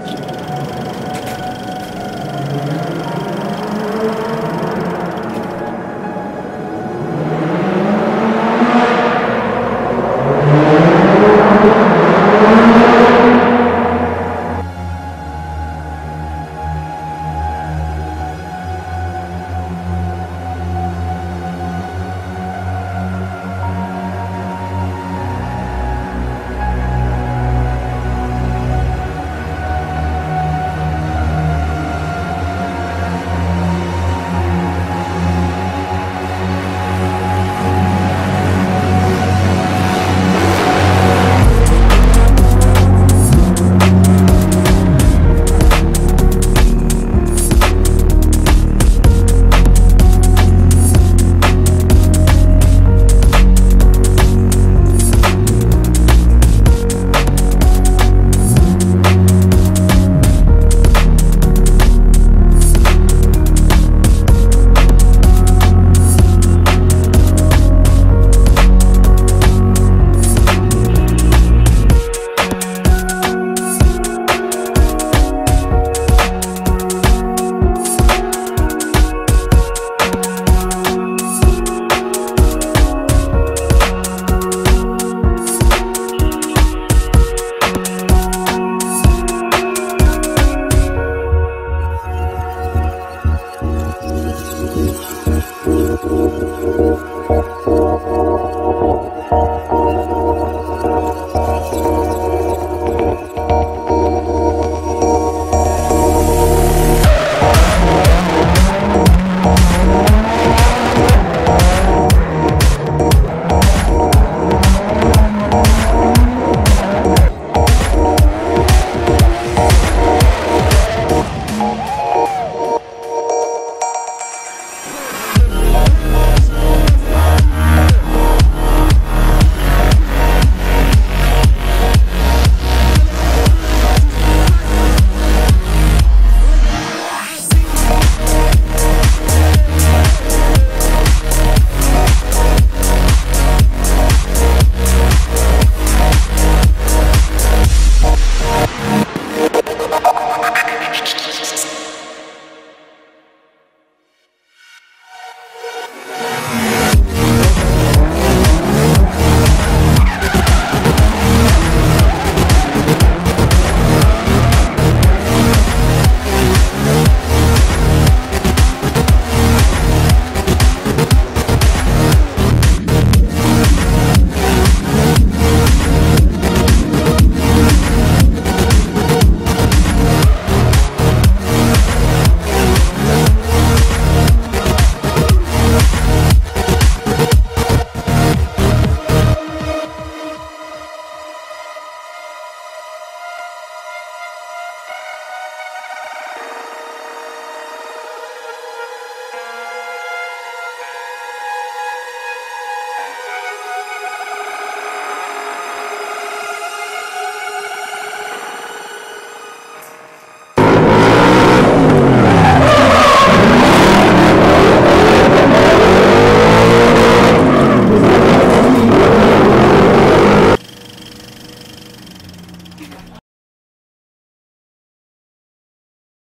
you